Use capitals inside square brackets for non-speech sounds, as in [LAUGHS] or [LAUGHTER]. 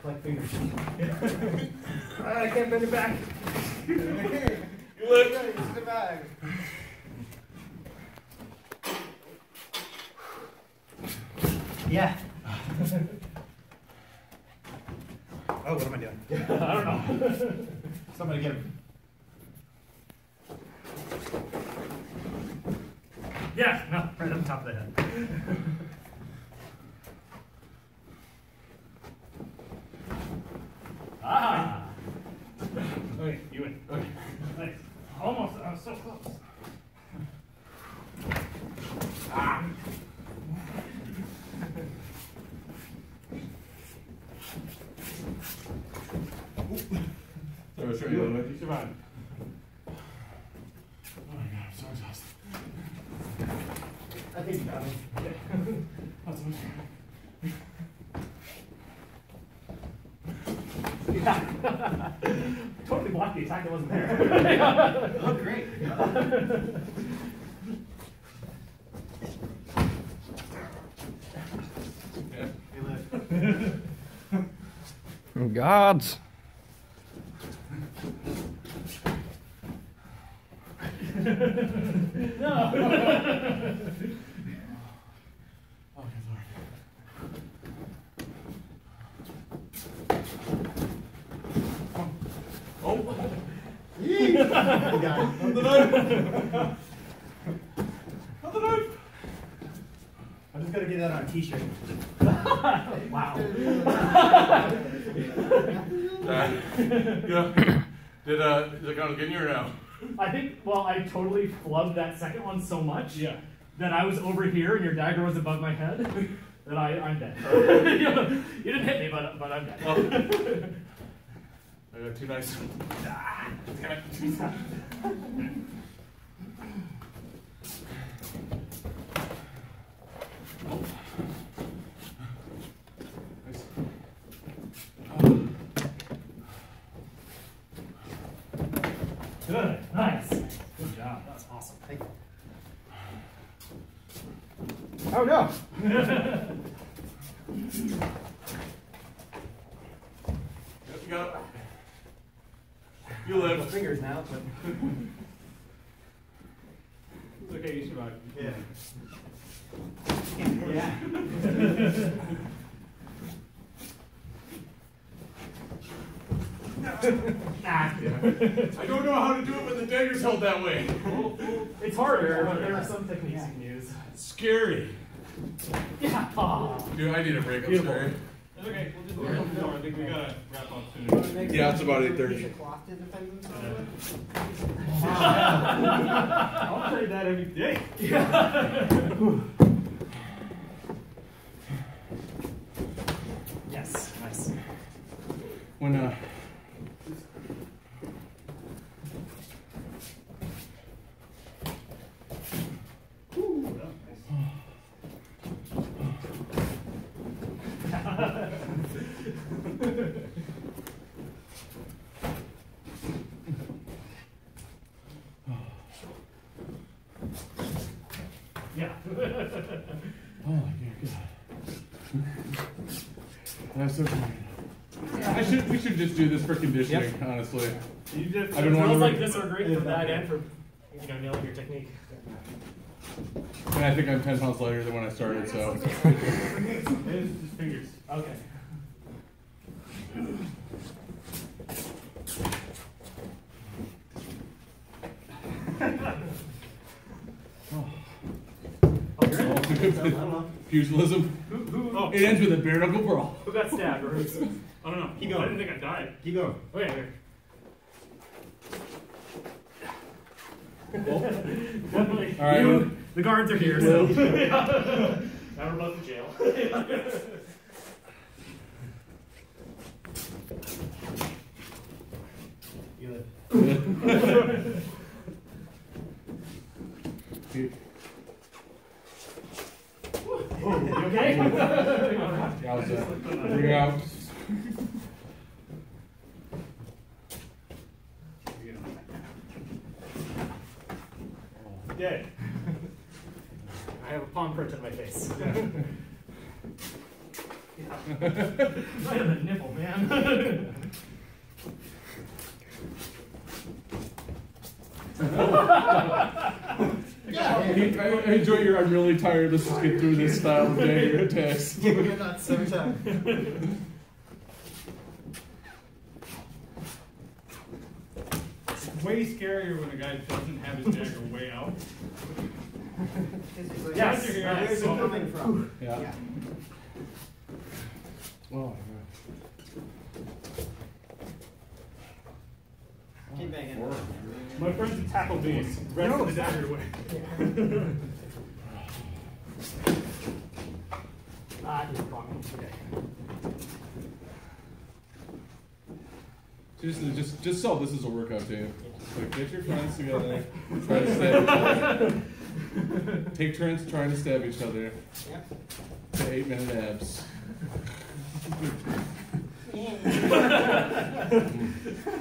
collect fingers. [LAUGHS] I can't bend it back. [LAUGHS] You lift. The bag. Yeah. Oh, what am I doing? [LAUGHS] I don't know. Somebody get him. Yeah, no, right on top of the head. ah! Okay, you win. Okay. Nice. Almost, I was so close. Ah! That was right, Lily. You survived. Oh my god, I'm so exhausted. I think you got me. [LAUGHS] That's much. [LAUGHS] Yeah. Totally blocked the attack that wasn't there. [LAUGHS] Oh, great. Yeah. You live. Gods. Okay, [LAUGHS] sorry. Oh, You got the knife! Not the knife! I'm just gonna get that on a t-shirt. [LAUGHS] wow. Uh, yeah. Did, uh, is it kind of getting you or no? I think, well, I totally flubbed that second one so much Yeah. that I was over here and your dagger was above my head that I, I'm dead. [LAUGHS] [LAUGHS] you didn't hit me, but, but I'm dead. Oh. I got two nice. Ah, [LAUGHS] damn it. Oh. Nice. Good. Nice. Good job. That's awesome. Thank you. Oh no! [LAUGHS] Yep, you got it. You My live. Fingers now, but It's okay, you survived. yeah. Yeah. [LAUGHS] nah. I don't know how to do it when the dagger's held that way. It's harder, but there are some techniques you can use. Scary. Yeah. Aw. Dude, I need a break. I'm Beautiful. sorry. It's okay, we'll just do it. No, I think we gotta wrap up soon. Yeah, it's about 8:30. Piece cloth to defend themselves I'll trade that every day. Yes. Nice. When, uh, Yeah. [LAUGHS] oh my god. That's so funny. I should, we should just do this for conditioning, honestly. You just, I've been drills wondering- like this are great for that and for you know nailing your technique. And I think I'm 10 pounds lighter than when I started, so. [LAUGHS] [LAUGHS] It's just fingers. Okay. Oh, you're in. Pugilism. Who, who, Oh, It ends with a bare knuckle brawl. who got stabbed? Or who's, I don't know. Keep going. I didn't think I died. Keep going. okay, here. Definitely. All right, You- the guards are here, so. now we're both in jail. [LAUGHS] You live. Oh, you okay? Yeah, I was, uh, bring out. Dead. I have a palm print on my face. yeah. Right on the nipple, man. [LAUGHS] man. Yeah. I, I enjoy your I'm really tired, let's just get through this style of dagger attacks. Give me nuts every time. It's way scarier when a guy doesn't have his dagger way out. It's like, Yes, Where's it coming from? Yeah. Oh Keep banging. My god. My friends at Tackle Bees. Rest No, the dagger away. [LAUGHS] Ah, he's wrong. Okay. Seriously, just just sell this as a workout team. Like, get your friends together, [LAUGHS] try to stab. Take turns trying to stab each other. Yep. To eight minute abs. [LAUGHS]